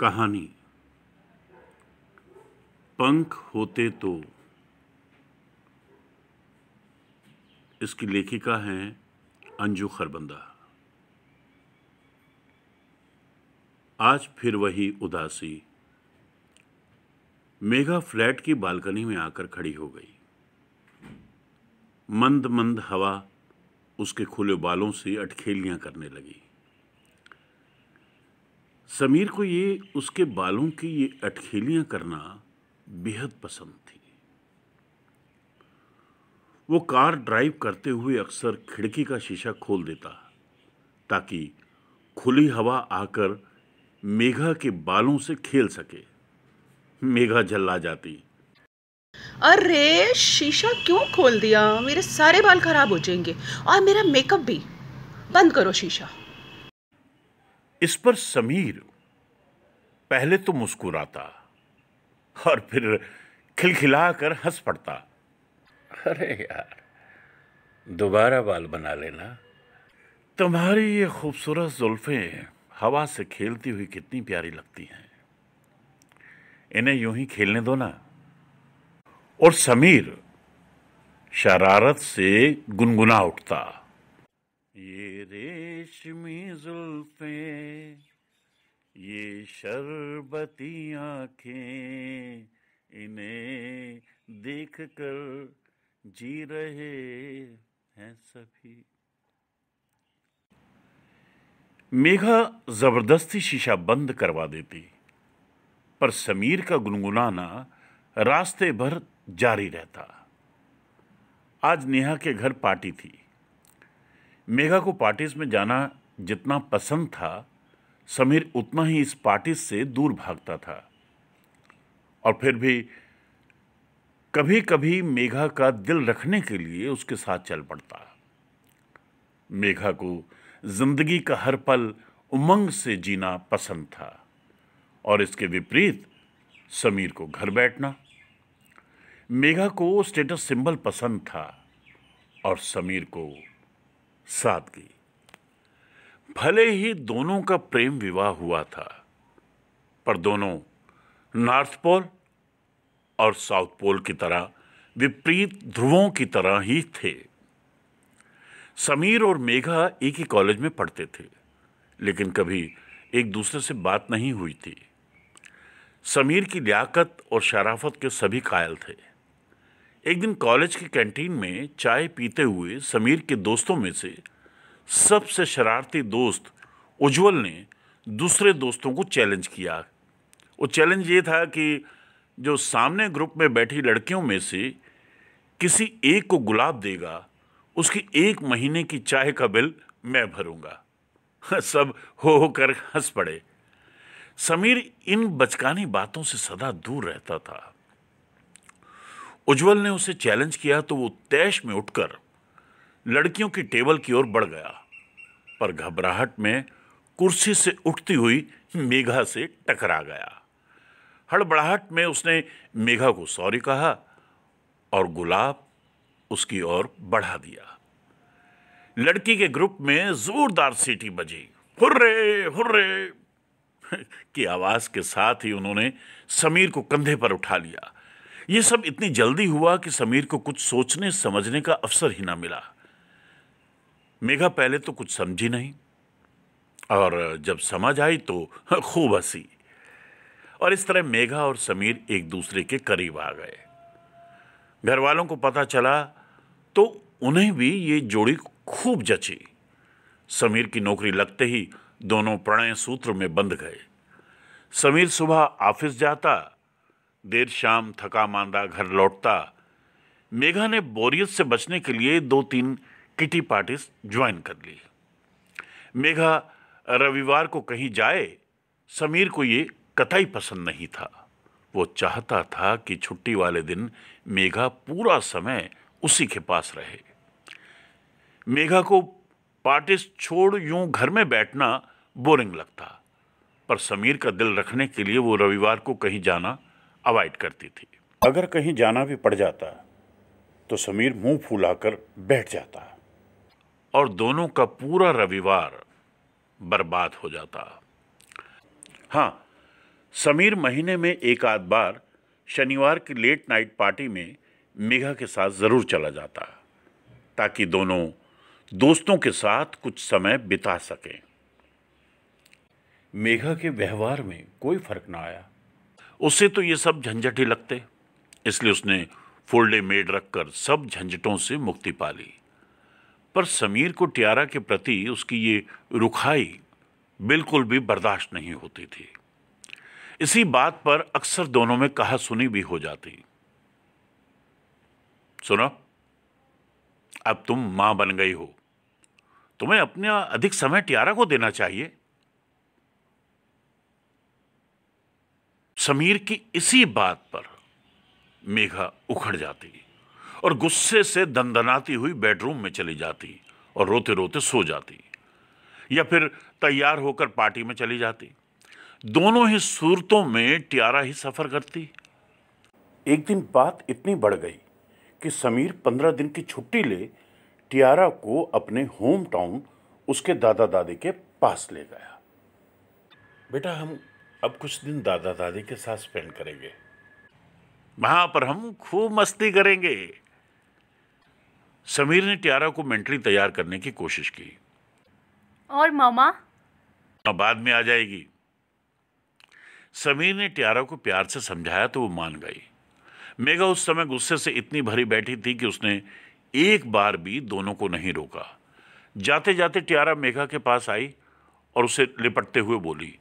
कहानी। पंख होते तो इसकी लेखिका हैं अंजू खरबंदा। आज फिर वही उदासी। मेघा फ्लैट की बालकनी में आकर खड़ी हो गई। मंद मंद हवा उसके खुले बालों से अटखेलियाँ करने लगी। समीर को ये, उसके बालों की ये अटखेलियाँ करना बेहद पसंद थी। वो कार ड्राइव करते हुए अक्सर खिड़की का शीशा खोल देता, ताकि खुली हवा आकर मेघा के बालों से खेल सके। मेघा जल्ला जाती। अरे, शीशा क्यों खोल दिया? मेरे सारे बाल खराब हो जाएँगे, और मेरा मेकअप भी। बंद करो शीशा। इस पर समीर पहले तो मुस्कुराता और फिर खिलखिलाकर हंस पड़ता। अरे यार दोबारा बाल बना लेना। तुम्हारी ये खूबसूरत जुल्फें हवा से खेलती हुई कितनी प्यारी लगती हैं। इन्हें यूँ ही खेलने दो ना। और समीर शरारत से गुनगुना उठता। ये रेशमी जुल्फे, ये शरबती आँखें, इन्हें देख कर जी रहे हैं सभी। मेघा ज़बरदस्ती शीशा बंद करवा देती, पर समीर का गुनगुनाना रास्ते भर जारी रहता। आज नेहा के घर पार्टी थी। मेघा को पार्टीज़ में जाना जितना पसंद था, समीर उतना ही इस पार्टी से दूर भागता था। और फिर भी कभी कभी मेघा का दिल रखने के लिए उसके साथ चल पड़ता। मेघा को ज़िंदगी का हर पल उमंग से जीना पसंद था और इसके विपरीत समीर को घर बैठना। मेघा को स्टेटस सिंबल पसंद था और समीर को सादगी भले ही दोनों का प्रेम विवाह हुआ था, पर दोनों नॉर्थ पोल और साउथ पोल की तरह विपरीत ध्रुवों की तरह ही थे। समीर और मेघा एक ही कॉलेज में पढ़ते थे, लेकिन कभी एक दूसरे से बात नहीं हुई थी। समीर की लियाकत और शराफत के सभी कायल थे। एक दिन कॉलेज की कैंटीन में चाय पीते हुए समीर के दोस्तों में से सबसे शरारती दोस्त उज्जवल ने दूसरे दोस्तों को चैलेंज किया। वो चैलेंज ये था कि जो सामने ग्रुप में बैठी लड़कियों में से किसी एक को गुलाब देगा, उसकी एक महीने की चाय का बिल मैं भरूँगा। सब हो हो कर हंस पड़े। समीर इन बचकानी बातों से सदा दूर रहता था। उज्जवल ने उसे चैलेंज किया तो वो तैश में उठकर लड़कियों की टेबल की ओर बढ़ गया। पर घबराहट में कुर्सी से उठती हुई मेघा से टकरा गया। हड़बड़ाहट में उसने मेघा को सॉरी कहा और गुलाब उसकी ओर बढ़ा दिया। लड़की के ग्रुप में जोरदार सीटी बजी। Hurray hurray! की आवाज़ के साथ ही उन्होंने समीर को कंधे पर उठा लिया। यह सब इतनी जल्दी हुआ कि समीर को कुछ सोचने, समझने का अवसर ही ना मिला। मेघा पहले तो कुछ समझी नहीं, और जब समझ आई तो खूब हँसी। और इस तरह मेघा और समीर एक दूसरे के करीब आ गए। घर वालों को पता चला तो उन्हें भी ये जोड़ी खूब जची। समीर की नौकरी लगते ही दोनों प्रणय सूत्र में बंध गए। समीर सुबह ऑफ़िस जाता देर शाम थका मांदा घर लौटता, मेघा ने बोरियत से बचने के लिए दो तीन किटी पार्टीज़ ज्वाइन कर ली। मेघा रविवार को कहीं जाए, समीर को ये कतई पसंद नहीं था। वो चाहता था कि छुट्टी वाले दिन मेघा पूरा समय उसी के पास रहे। मेघा को पार्टीज़ छोड़ यूँ घर में बैठना बोरिंग लगता, पर समीर का दिल रखने के लिए वो रविवार को कहीं जाना अवॉइड करती थी। अगर कहीं जाना भी पड़ जाता तो समीर मुँह फूलाकर बैठ जाता। और दोनों का पूरा रविवार बर्बाद हो जाता। हाँ समीर महीने में एक आध बार शनिवार की लेट नाइट पार्टी में मेघा के साथ ज़रूर चला जाता ताकि दोनों दोस्तों के साथ कुछ समय बिता सकें। मेघा के व्यवहार में कोई फ़र्क ना आया। उसे तो ये सब झंझट ही लगते। इसलिए उसने फुल डे मेड रखकर सब झंझटों से मुक्ति पा ली। पर समीर को टियारा के प्रति उसकी ये रुखाई बिल्कुल भी बर्दाश्त नहीं होती थी। इसी बात पर अक्सर दोनों में कहा सुनी भी हो जाती। सुनो, अब तुम माँ बन गई हो। तुम्हें अपना अधिक समय टियारा को देना चाहिए। समीर की इसी बात पर मेघा उखड़ जाती और गुस्से से दंदनाती हुई बेडरूम में चली जाती और रोते रोते सो जाती या फिर तैयार होकर पार्टी में चली जाती। दोनों ही सूरतों में टियारा ही सफ़र करती। एक दिन बात इतनी बढ़ गई कि समीर पंद्रह दिन की छुट्टी ले टियारा को अपने होम टाउन उसके दादा दादी के पास ले गया। बेटा, हम अब कुछ दिन दादा दादी के साथ स्पेंड करेंगे। वहाँ पर हम खूब मस्ती करेंगे। समीर ने टियारा को मेंटली तैयार करने की कोशिश की। और मामा? अब बाद में आ जाएगी। समीर ने टियारा को प्यार से समझाया तो वो मान गई। मेघा उस समय गुस्से से इतनी भरी बैठी थी कि उसने एक बार भी दोनों को नहीं रोका। जाते जाते टियारा मेघा के पास आई और उसे लिपटते हुए बोली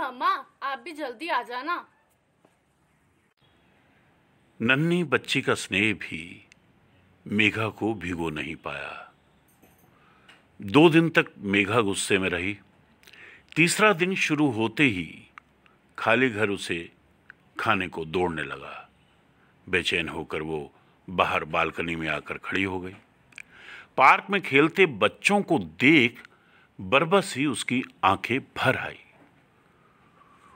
अम्मा, आप भी जल्दी आ जाना। नन्ही बच्ची का स्नेह भी मेघा को भिगो नहीं पाया। दो दिन तक मेघा गुस्से में रही। तीसरा दिन शुरू होते ही खाली घर उसे खाने को दौड़ने लगा। बेचैन होकर वो बाहर बालकनी में आकर खड़ी हो गई। पार्क में खेलते बच्चों को देख बरबस ही उसकी आँखें भर आई।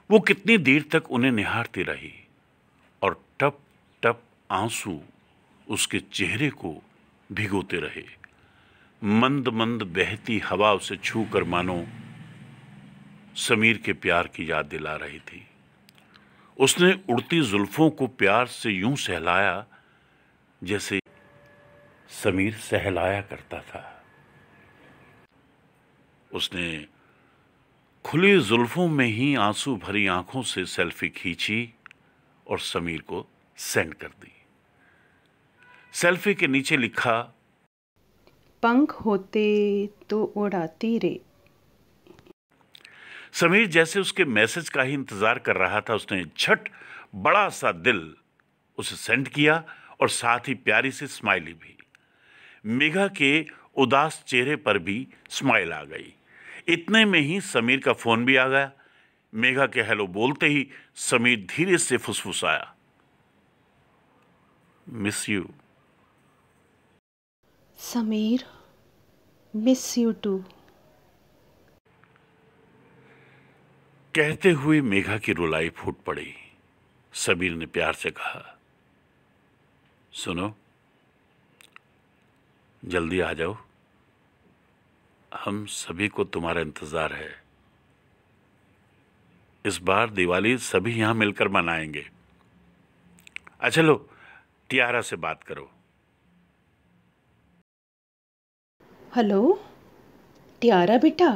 वो कितनी देर तक उन्हें निहारती रही और टप टप आँसू उसके चेहरे को भिगोते रहे। मंद मंद बहती हवा उसे छू कर मानो समीर के प्यार की याद दिला रही थी। उसने उड़ती जुल्फों को प्यार से यूँ सहलाया जैसे समीर सहलाया करता था। उसने खुली जुल्फों में ही आँसू भरी आँखों से सेल्फी खींची और समीर को सेंड कर दी। सेल्फी के नीचे लिखा पंख होते तो उड़ाती रे। समीर जैसे उसके मैसेज का ही इंतज़ार कर रहा था उसने झट बड़ा सा दिल उसे सेंड किया और साथ ही प्यारी सी स्माइली भी। मेघा के उदास चेहरे पर भी स्माइल आ गई। इतने में ही समीर का फ़ोन भी आ गया। मेघा के हेलो बोलते ही समीर धीरे से फुसफुसाया। Miss you Sameer miss you too कहते हुए मेघा की रुलाई फूट पड़ी। समीर ने प्यार से कहा सुनो जल्दी आ जाओ। हम सभी को तुम्हारा इंतज़ार है। इस बार दिवाली सभी यहाँ मिलकर मनाएँगे। अच्छा लो, टियारा से बात करो। हेलो, टियारा बेटा,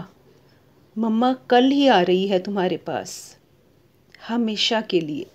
मम्मा कल ही आ रही है तुम्हारे पास, हमेशा के लिए।